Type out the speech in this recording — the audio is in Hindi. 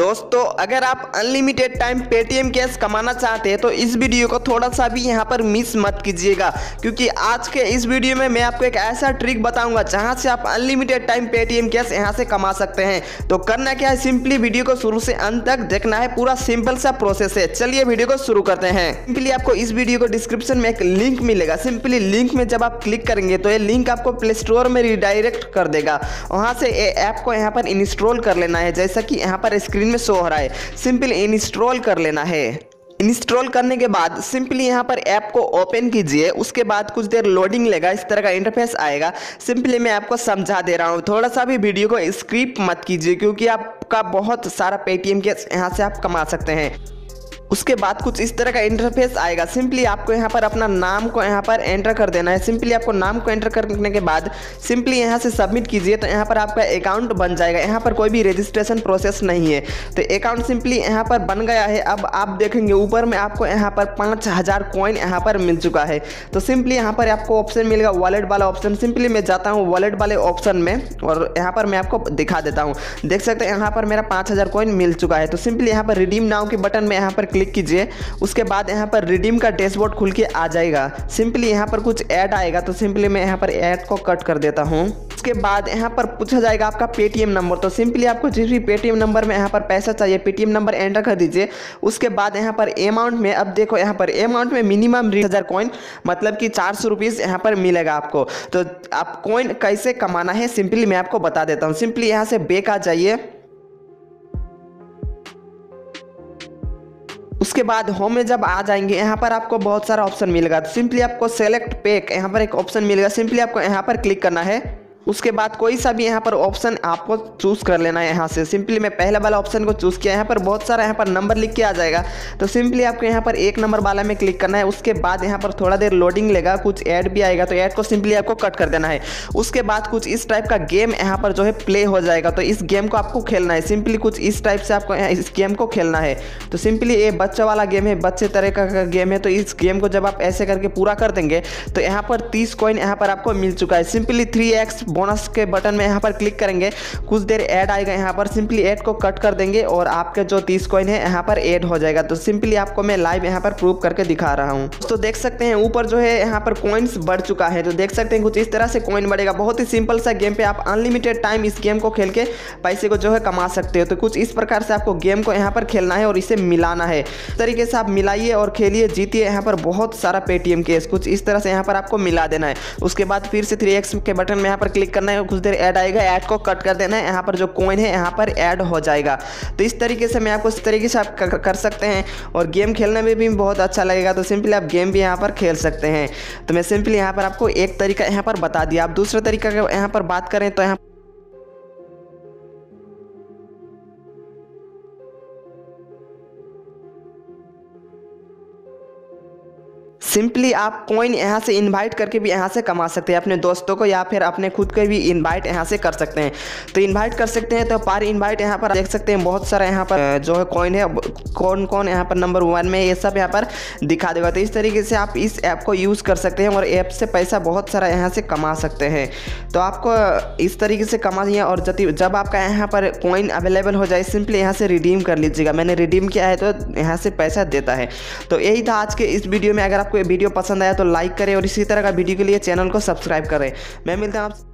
दोस्तों, अगर आप अनलिमिटेड टाइम पेटीएम कैश कमाना चाहते हैं तो इस वीडियो को थोड़ा सा भी यहाँ पर मिस मत कीजिएगा, क्योंकि आज के इस वीडियो में मैं आपको एक ऐसा ट्रिक बताऊँगा, जहाँ से आप अनलिमिटेड टाइम पेटीएम कैश यहाँ से कमा सकते हैं। तो करना क्या है? सिंपली वीडियो को शुरू से अंत तक देखना है, पूरा सिंपल सा प्रोसेस है। चलिए वीडियो को शुरू करते हैं। सिंपली आपको इस वीडियो को डिस्क्रिप्शन में एक लिंक मिलेगा। सिंपली लिंक में जब आप क्लिक करेंगे तो ये लिंक आपको प्ले स्टोर में रिडायरेक्ट कर देगा। वहाँ से ऐप को यहाँ पर इंस्टॉल कर लेना है, जैसा कि यहाँ पर स्क्रीन स्क्रीन में शो हो रहा है। सिंपल इंस्टॉल कर लेना है। इंस्टॉल करने के बाद सिंपली यहाँ पर ऐप को ओपन कीजिए। उसके बाद कुछ देर लोडिंग लेगा। इस तरह का इंटरफेस आएगा। सिंपली मैं आपको समझा दे रहा हूँ। थोड़ा सा भी वीडियो को स्क्रिप मत कीजिए, क्योंकि आपका बहुत सारा पेटीएम के यहाँ से आप कमा सकते हैं। उसके बाद कुछ इस तरह का इंटरफेस आएगा सिंपली आपको यहाँ पर अपना नाम को यहाँ पर एंटर कर देना है सिंपली आपको नाम को एंटर करने के बाद सिंपली यहाँ से सबमिट कीजिए तो यहाँ पर आपका अकाउंट बन जाएगा यहाँ पर कोई भी रजिस्ट्रेशन प्रोसेस नहीं है तो अकाउंट सिंपली यहाँ पर बन गया है अब आप देखेंगे ऊपर में आपको यहाँ पर पाँच हज़ार कॉइन यहाँ पर मिल चुका है तो सिंपली यहाँ पर आपको ऑप्शन मिलेगा वॉलेट वाला ऑप्शन सिंपली मैं जाता हूँ वॉलेट वाले ऑप्शन में और यहाँ पर मैं आपको दिखा देता हूँ देख सकते हैं यहाँ पर मेरा पाँच हज़ार कॉइन मिल चुका है तो सिंपली यहाँ पर रिडीम नाउ के बटन में यहाँ पर क्लिक कीजिए। उसके बाद यहाँ पर रिडीम का डैशबोर्ड खुल के आ जाएगा। सिंपली यहाँ पर कुछ ऐड आएगा तो सिंपली मैं यहाँ पर ऐड को कट कर देता हूँ। उसके बाद यहाँ पर पूछा जाएगा आपका पेटीएम नंबर तो सिंपली आपको जिस भी पेटीएम नंबर में यहाँ पर पैसा चाहिए पेटीएम नंबर एंटर कर दीजिए। उसके बाद यहाँ पर अमाउंट में, अब देखो यहाँ पर अमाउंट में मिनिमम हज़ार कॉइन मतलब कि चार सौ रुपीज़ यहाँ पर मिलेगा आपको। तो आप कॉइन कैसे कमाना है सिंपली मैं आपको बता देता हूँ। सिंपली यहाँ से बेक आ जाइए। उसके बाद होम में जब आ जाएँगे, यहाँ पर आपको बहुत सारा ऑप्शन मिलेगा। सिंपली आपको सेलेक्ट पेक यहाँ पर एक ऑप्शन मिलेगा। सिंपली आपको यहाँ पर क्लिक करना है। उसके बाद कोई सा भी यहाँ पर ऑप्शन आपको चूज़ कर लेना है यहाँ से। सिंपली मैं पहले वाला ऑप्शन को चूज़ किया। यहाँ पर बहुत सारा यहाँ पर नंबर लिख के आ जाएगा। तो सिंपली आपको यहाँ पर एक नंबर वाला में क्लिक करना है। उसके बाद यहाँ पर थोड़ा देर लोडिंग लेगा। कुछ ऐड भी आएगा। तो ऐड को सिंपली आपको कट कर देना है। उसके बाद कुछ इस टाइप का गेम यहाँ पर जो है प्ले हो जाएगा। तो इस गेम को आपको खेलना है। सिंपली कुछ इस टाइप से आपको इस गेम को खेलना है। तो सिंपली ये बच्चा वाला गेम है। बच्चे तरह का गेम है। तो इस गेम को जब आप ऐसे करके पूरा कर देंगे तो यहाँ पर तीस कॉइन यहाँ पर आपको मिल चुका है। सिंपली थ्री एक्स बोनस के बटन में यहाँ पर क्लिक करेंगे। कुछ देर ऐड आएगा यहाँ पर। सिंपली ऐड को कट कर देंगे और आपके जो तीस कॉइन है, यहाँ पर ऐड हो जाएगा। तो सिंपली आपको मैं लाइव यहाँ पर प्रूव करके दिखा रहा हूँ। तो देख सकते हैं, ऊपर जो है यहाँ पर कॉइन्स बढ़ चुका है। तो देख सकते हैं, कुछ इस तरह से कॉइन बढ़ेगा। बहुत ही सिंपल सा गेम पे आप अनलिमिटेड टाइम इस गेम को खेल के पैसे को जो है कमा सकते हो। तो कुछ इस प्रकार से आपको गेम को यहाँ पर खेलना है और इसे मिलाना है। तरीके से आप मिलाइए और खेलिए, जीतिए यहाँ पर बहुत सारा पेटीएम केस कुछ इस तरह से यहाँ पर आपको मिला देना है। उसके बाद फिर से थ्री के बटन में यहाँ पर क्लिक करना है, कुछ देर ऐड आएगा ऐड को कट कर देना है, यहाँ पर जो कॉइन है, यहाँ पर ऐड हो जाएगा। तो इस तरीके से मैं आपको इस तरीके से आप कर सकते हैं। और गेम खेलने में भी बहुत अच्छा लगेगा तो सिंपली आप गेम भी यहाँ पर खेल सकते हैं। तो मैं सिंपली यहाँ पर आपको एक तरीका यहाँ पर बता दिया। आप दूसरे तरीका यहाँ पर बात करें तो यहाँ सिंपली आप कॉइन यहाँ से इनवाइट करके भी यहाँ से कमा सकते हैं, अपने दोस्तों को या फिर अपने खुद के भी इनवाइट यहाँ से कर सकते हैं। तो इनवाइट कर सकते हैं तो पार इनवाइट यहाँ पर देख सकते हैं, बहुत सारा यहाँ पर, जो है कॉइन है, कौन कौन यहाँ पर नंबर वन में ये सब यहाँ पर दिखा देगा। तो इस तरीके से आप इस ऐप को यूज़ कर सकते हैं और ऐप से पैसा बहुत सारा यहाँ से कमा सकते हैं। तो आपको इस तरीके से कमाइए और जब आपका यहाँ पर कॉइन अवेलेबल हो जाए सिंपली यहाँ से रिडीम कर लीजिएगा। मैंने रिडीम किया है तो यहाँ से पैसा देता है। तो यही था आज के इस वीडियो में। अगर आपको वीडियो पसंद आया तो लाइक करें और इसी तरह का वीडियो के लिए चैनल को सब्सक्राइब करें। मैं मिलता हूँ आप